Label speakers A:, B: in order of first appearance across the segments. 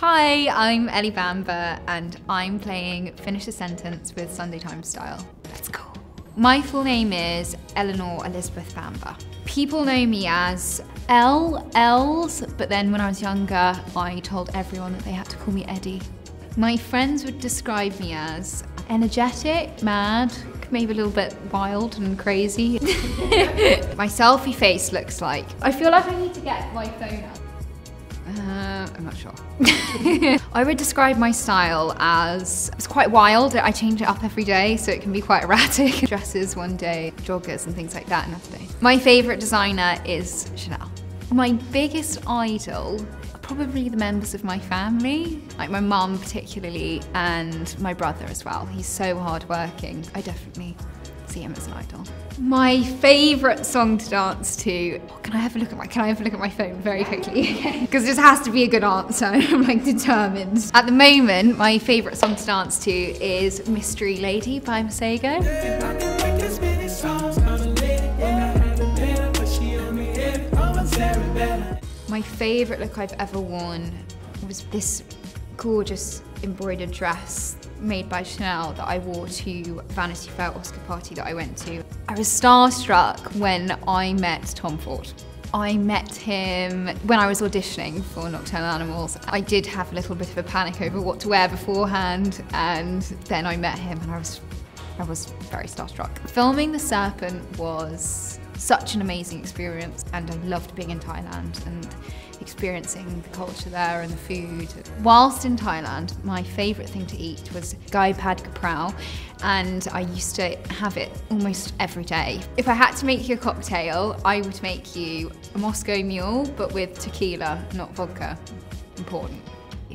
A: Hi, I'm Ellie Bamber and I'm playing Finish a Sentence with Sunday Times Style. Let's go. My full name is Eleanor Elizabeth Bamber. People know me as L, Els, but then when I was younger, I told everyone that they had to call me Eddie. My friends would describe me as energetic, mad, maybe a little bit wild and crazy. my selfie face looks like. I feel like I need to get my phone out. Uh, I'm not sure. I would describe my style as it's quite wild. I change it up every day, so it can be quite erratic. Dresses one day, joggers and things like that another day. My favourite designer is Chanel. My biggest idol probably the members of my family, like my mum particularly, and my brother as well. He's so hardworking. I definitely see him as an idol. My favourite song to dance to. Oh, can I have a look at my? Can I have a look at my phone very quickly? Because this has to be a good answer. I'm like determined. At the moment, my favourite song to dance to is "Mystery Lady" by Masego. My favourite look I've ever worn was this gorgeous embroidered dress made by Chanel that I wore to Vanity Fair Oscar party that I went to. I was starstruck when I met Tom Ford. I met him when I was auditioning for Nocturnal Animals. I did have a little bit of a panic over what to wear beforehand and then I met him and I was I was very starstruck. Filming The Serpent was such an amazing experience and I loved being in Thailand and experiencing the culture there and the food. Whilst in Thailand, my favourite thing to eat was Gai Pad Kaprao and I used to have it almost every day. If I had to make you a cocktail, I would make you a Moscow Mule but with tequila, not vodka. Important.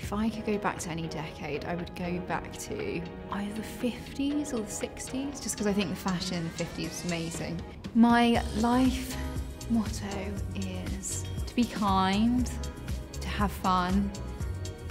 A: If I could go back to any decade, I would go back to either the 50s or the 60s, just because I think the fashion in the 50s was amazing. My life motto is to be kind, to have fun,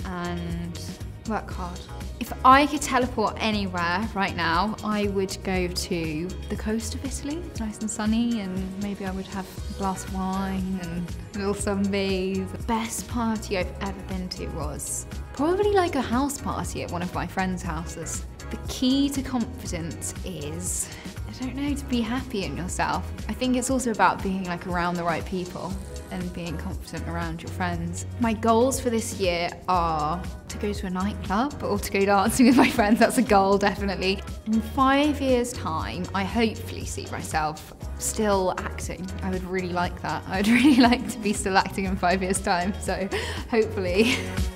A: and work hard. If I could teleport anywhere right now, I would go to the coast of Italy. It's nice and sunny, and maybe I would have a glass of wine and a little sunbathe. The best party I've ever been to was probably like a house party at one of my friends' houses. The key to confidence is I don't know, to be happy in yourself. I think it's also about being like around the right people and being confident around your friends. My goals for this year are to go to a nightclub or to go dancing with my friends. That's a goal, definitely. In five years' time, I hopefully see myself still acting. I would really like that. I would really like to be still acting in five years' time, so hopefully.